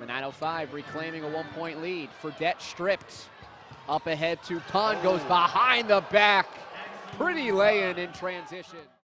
The 905 reclaiming a one-point lead. Fredette stripped. Up ahead to Toupane, goes oh. behind the back. Pretty lay-in in transition.